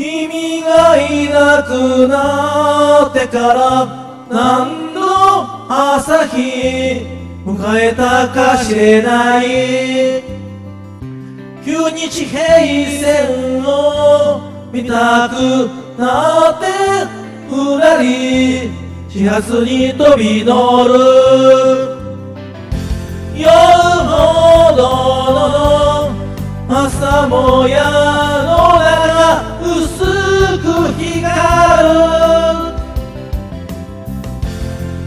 君がいなくなってから何の朝日迎えたかしれない。旧日平線を見たくなってふらり始発に飛び乗る。夜ほどの朝もや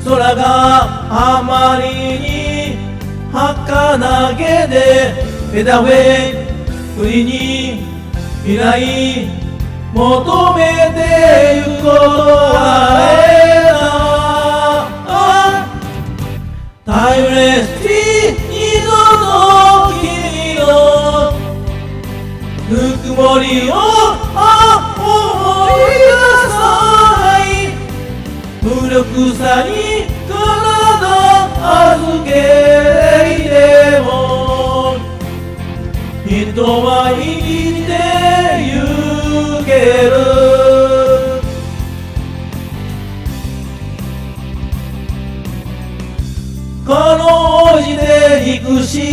空があまりに儚げで枝上振りに未来求めてゆくことはえなタイムレスティ二度の君のぬくもりをあ思い出さない無力さに体預けていても人は生きてゆける。この字で憎しみに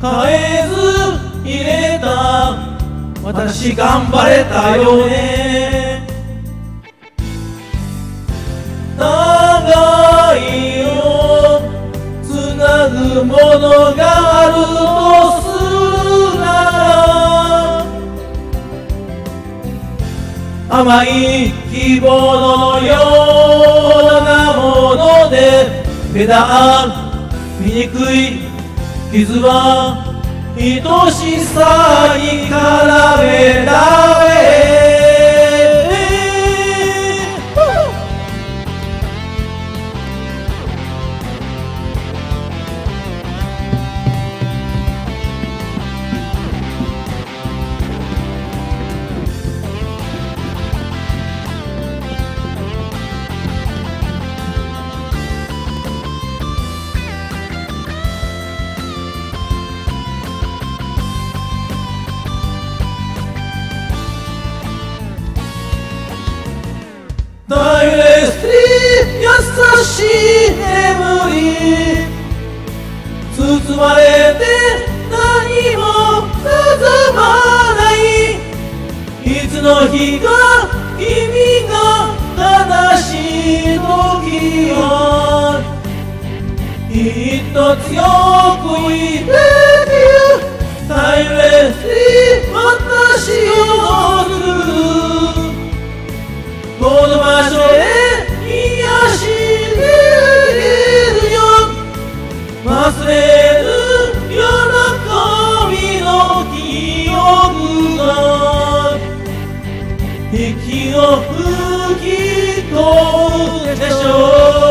変えず入れた。私頑張れたよね。いをつなぐものがあるとするなら甘い希望のようなもので枝醜い傷は愛しさに絡められ優しい。眠り包まれて何も進まない。いつの日か君が悲しい時をきっと強くいて。息を吹き込むでしょう。